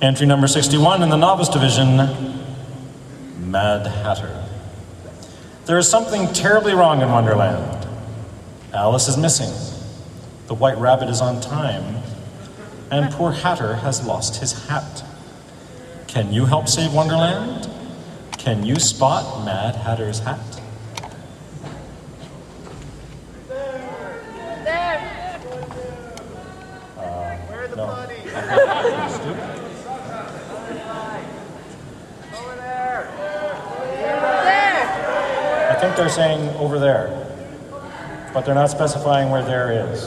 Entry number 61 in the novice division Mad Hatter. There is something terribly wrong in Wonderland. Alice is missing. The White Rabbit is on time. And poor Hatter has lost his hat. Can you help save Wonderland? Can you spot Mad Hatter's hat? There Wonder. Where are the no. bunny? Over there. I think they're saying over there, but they're not specifying where there is.